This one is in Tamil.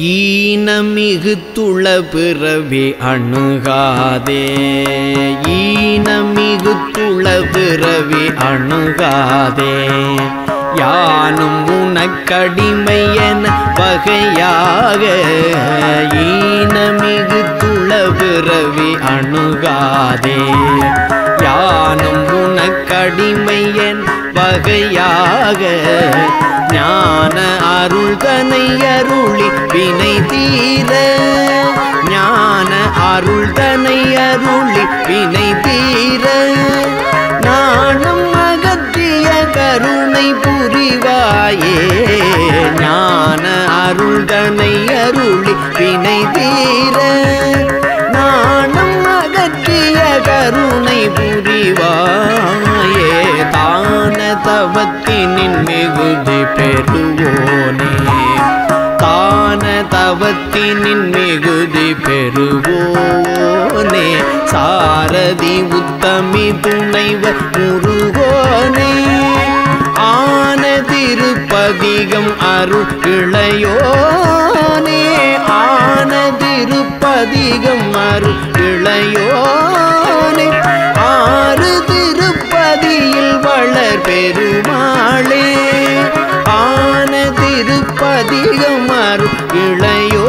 ஈனமிகு துள பிறவி அணுகாதே. ஈனமிகு துள பிறவி அணுகாதே. யானும் உனக்கடிமையன பகையாக வகையாக ஈனமிகு துள பிறவி அணுகாதே. யானும் உனக்கடிமை பகையாக வகையாக ஞான அருள்தனை அருளி வினை தீர. ஞான அருள்தனை அருளி வினை தீர. நாணம் அகற்றிய கருணை புரிவாயே. ஞான அருள்தனை அருளி வினை தீர. நாணம் அகற்றிய கருணை புரிவா மிகுதி பெறுவோனே. தான தவத்தினின் மிகுதி பெறுவோனே. சாரதி உத்தமி துணைவர் முருகோனே. ஆன திருப்பதிகம் அருள் இளையோனே. ஆன திருப்பதிகம் அருள் இளையோனே. ஆறு திருப்பதியில் வளர் பெருமாளே. திருப்பதிகமாறு இளையோ